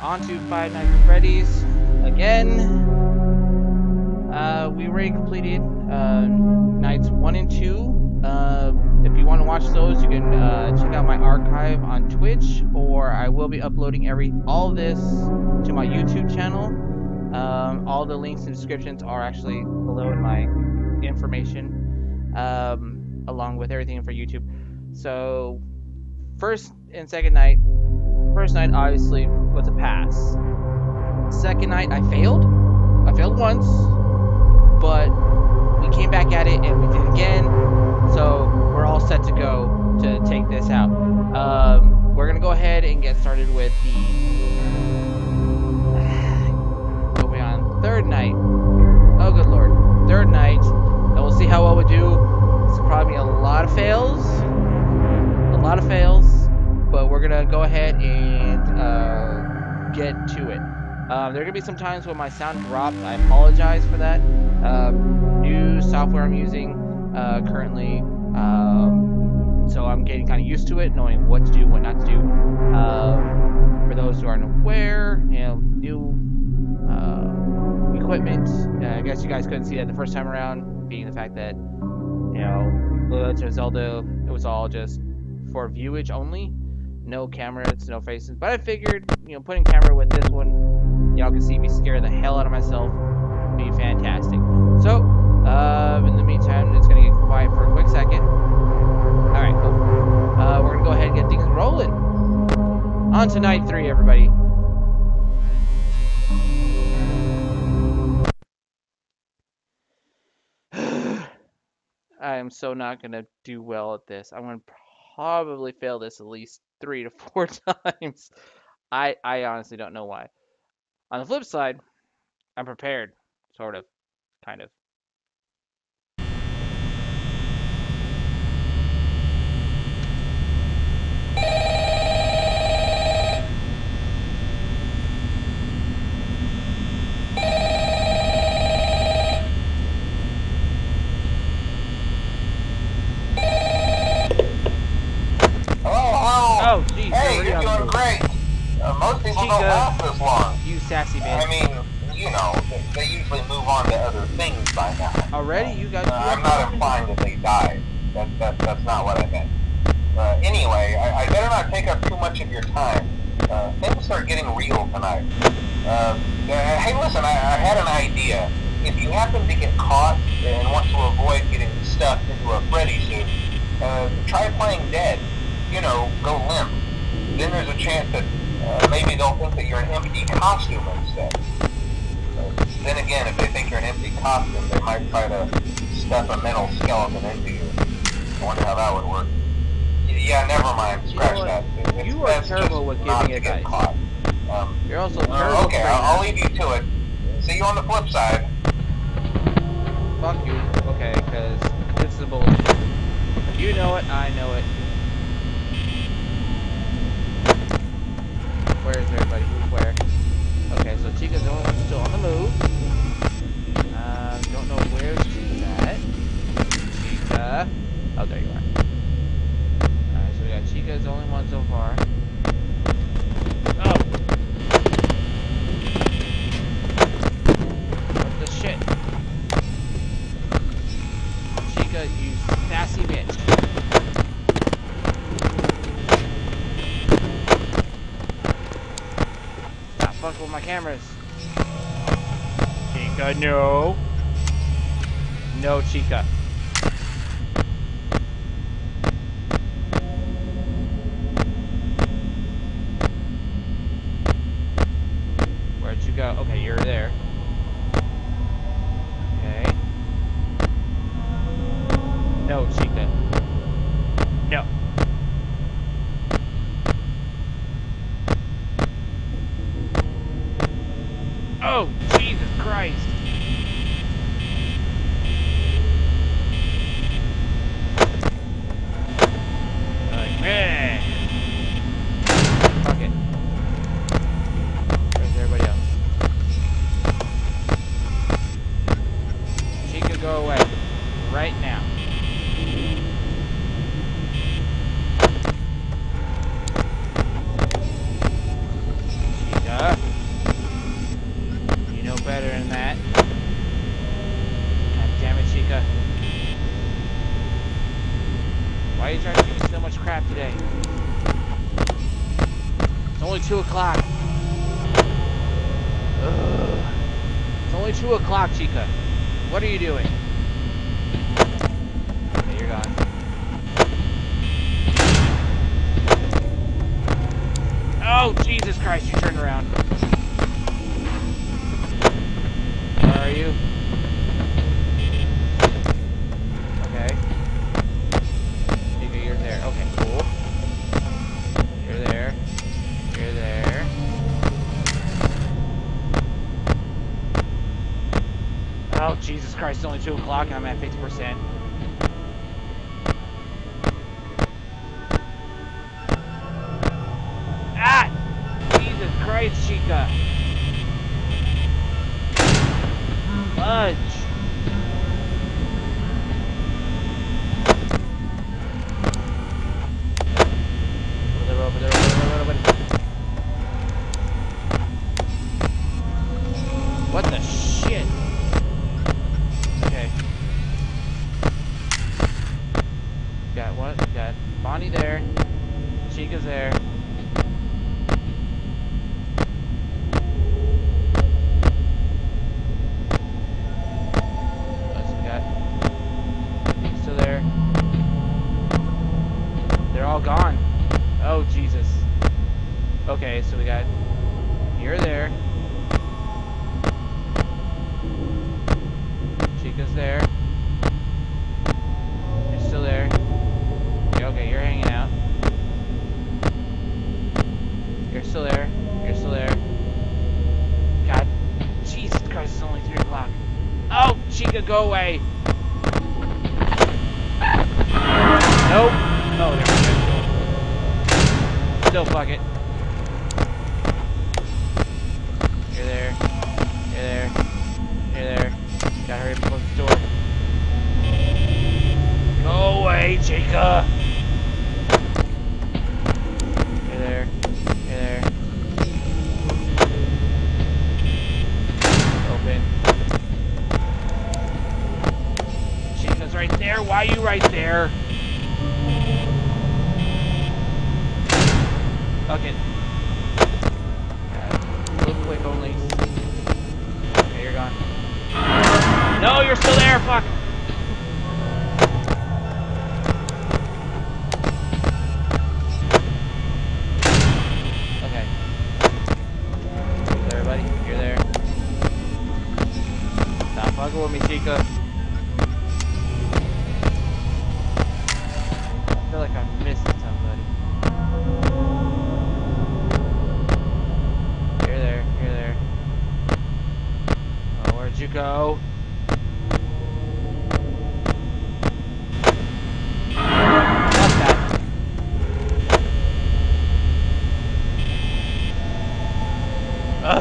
on to Five Nights at Freddy's again. Uh, we already completed uh, nights one and two. Uh, if you want to watch those, you can uh, check out my archive on Twitch, or I will be uploading every all this to my YouTube channel. Um, all the links and descriptions are actually below in my information, um, along with everything for YouTube. So, first and second night. First night, obviously, was a pass. Second night, I failed. I failed once, but we came back at it and we did again. So we're all set to go to take this out. Um, we're gonna go ahead and get started with the going on third night. Oh, good lord, third night, and we'll see how well we do. It's probably a lot of fails, get to it. Um, there are gonna be some times when my sound drops. I apologize for that. Um, new software I'm using uh, currently, um, so I'm getting kind of used to it, knowing what to do, what not to do. Um, for those who aren't aware, you know, new uh, equipment. Uh, I guess you guys couldn't see that the first time around, being the fact that you know, Legend of Zelda, it was all just for viewage only, no cameras, no faces. But I figured, you know, putting camera with this one, y'all can see me scare the hell out of myself, be fantastic. So, uh, in the meantime, it's gonna get quiet for a quick second. All right, cool. Uh, we're gonna go ahead and get things rolling. On to night three, everybody. I am so not gonna do well at this. I'm gonna probably fail this at least three to four times. I I honestly don't know why. On the flip side, I'm prepared, sort of, kind of. Hello, hello. Oh, jeez, hey, already you're on the doing move. great. Uh, most people don't Chica. last this long. You sassy I mean, you know, they, usually move on to other things by now. Already, you got. Uh, I'm not implying that they died. That, that, that's not what I meant. Uh, anyway, I, I better not take up too much of your time. Uh, things start getting real tonight. Uh, uh, hey, listen, I, I had an idea. If you happen to get caught and want to avoid getting stuffed into a Freddy suit, uh, try playing dead. You know, go limp. Then there's a chance that uh, maybe they'll think that you're an empty costume instead. Uh, then again, if they think you're an empty costume, they might try to stuff a metal skeleton into you. I wonder how that would work. Yeah, never mind. You Scratch know that. It's You are terrible with giving to get advice. caught. Um, You're also terrible. okay. I'll, I'll leave you to it. See you on the flip side. Fuck you. Okay, because this is bullshit. You know it, I know it. Where is everybody? Who's where? Okay, so Chica's the only one still on the move. Uh, don't know where she's at. Chica. Oh, there you are. Alright, so we got Chica as the only one so far. With my cameras. Chica, no. No, Chica. Why are you trying to give me so much crap today? It's only 2 o'clock. It's only 2 o'clock, Chica. What are you doing? Okay, you're gone. Oh, Jesus Christ, you turned around. Where are you? It's only 2 o'clock and I'm at 50%. Ah! Jesus Christ, Chica! Fudge! Over there, over there, over there, over there. What the shit? Okay. Got what? Got Bonnie there. Chica's there. What else we got? Still there. They're all gone. Oh, Jesus. Okay, so we got... You're there. Chica's there. You're still there. Yeah, Okay, you're hanging out. You're still there. You're still there. God, Jesus Christ, it's only 3 o'clock. Oh, Chica, go away. Nope. Oh, there we go. Still fuck it. You're there. You're there. You're there. Gotta hurry up and close the door. Go away, Chica! You're there. You're there. Open. Chica's right there. Why are you right there?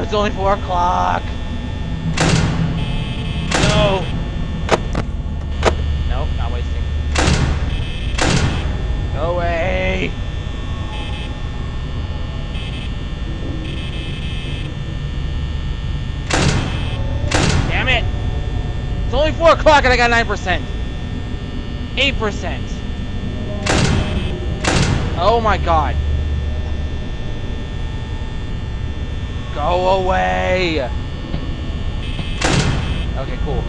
It's only four o'clock. No. Nope, not wasting. Go away. Damn it. It's only four o'clock and I got nine percent. Eight percent. Oh my god. Go away. Okay, cool.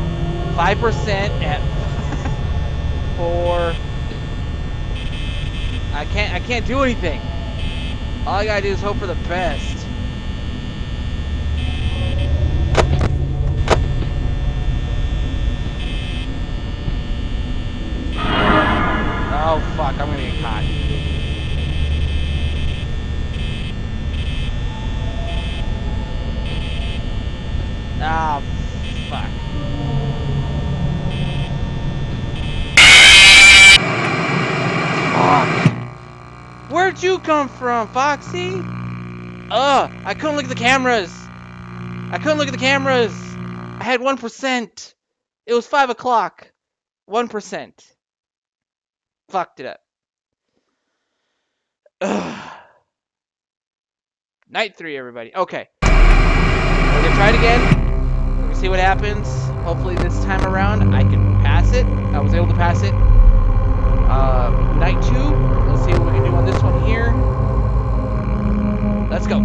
5% at 4 I can't I can't do anything. All I gotta do is hope for the best. Oh fuck, I'm gonna get caught. Ah, fuck. Fuck. Where'd you come from, Foxy? Ugh, I couldn't look at the cameras. I couldn't look at the cameras. I had 1%. It was 5 o'clock. 1%. Fucked it up. Ugh. Night 3, everybody. Okay. We're gonna try it again. We're gonna see what happens. Hopefully this time around I can pass it. I was able to pass it. Uh, night two. Let's see what we can do on this one here. Let's go.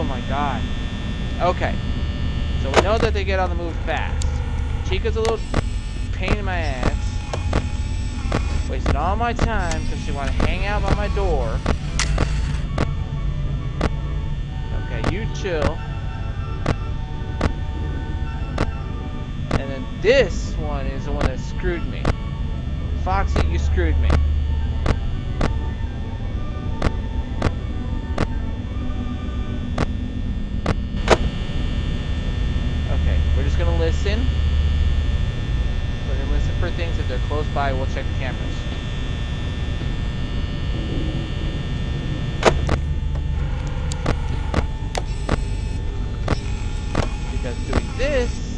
Oh my god. Okay. So we know that they get on the move fast. Chica's a little pain in my ass. Wasted all my time because she wanted to hang out by my door. Okay, you chill. And then this one is the one that screwed me. Foxy, you screwed me. Okay, we're just gonna listen. We're gonna listen for things. If they're close by, we'll check the cameras. Because doing this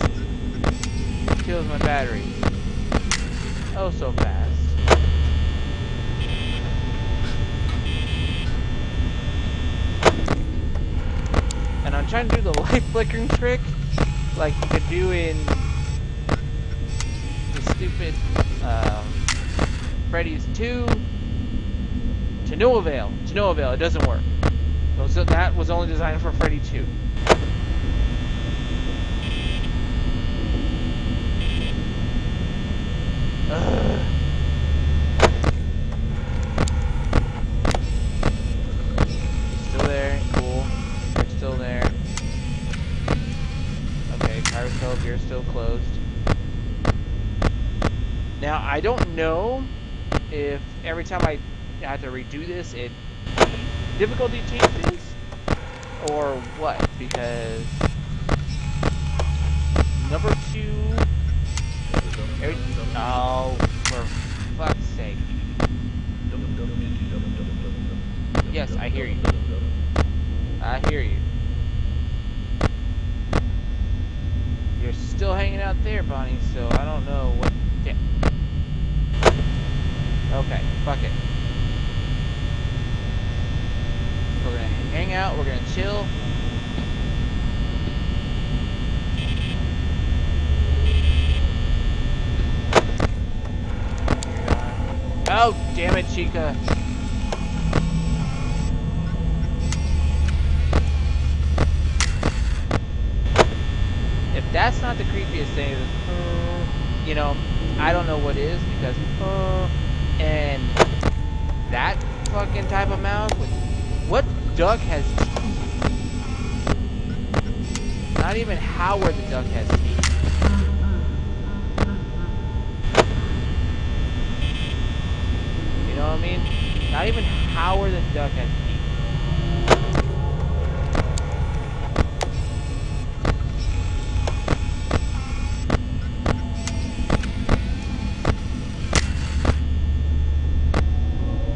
kills my battery. Oh, so fast. And I'm trying to do the light flickering trick like you could do in the stupid um, Freddy's 2 to no avail. To no avail. It doesn't work. Those- that was only designed for Freddy 2. Ugh. Still there. Cool. You're still there. Okay, Pirate's Cove, you're still closed. Now, I know if every time I have to redo this, it difficulty changes or what, because number two, every, oh, for fuck's sake. Yes, I hear you. I hear you. You're still hanging out there, Bonnie, so I don't know what... Okay, fuck it. We're gonna hang out, we're gonna chill. Oh, damn it, Chica. If that's not the creepiest thing, you know, I don't know what is because, uh, and that fucking type of mouth? what duck has? Not even Howard the duck has teeth. You know what I mean? Not even Howard the duck has teeth.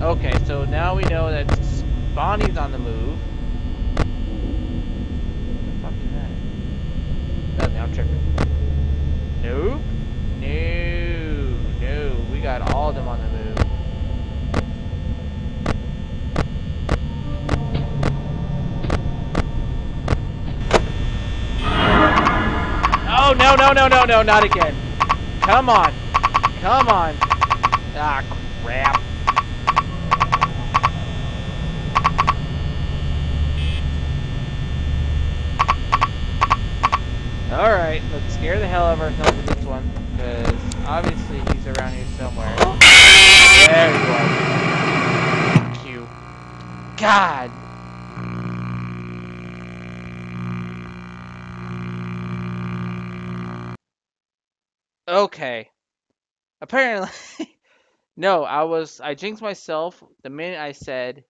Okay, so now we know that Bonnie's on the move. What the fuck is that? Nothing, I'm tripping. Nope. No, no. We got all of them on the move. Oh, no, no, no, no, no, not again. Come on. Come on. Ah, crap. Alright, let's scare the hell out of ourselves with this one, because obviously he's around here somewhere. There you are. Fuck you. God! Okay. Apparently, no, I was, I jinxed myself the minute I said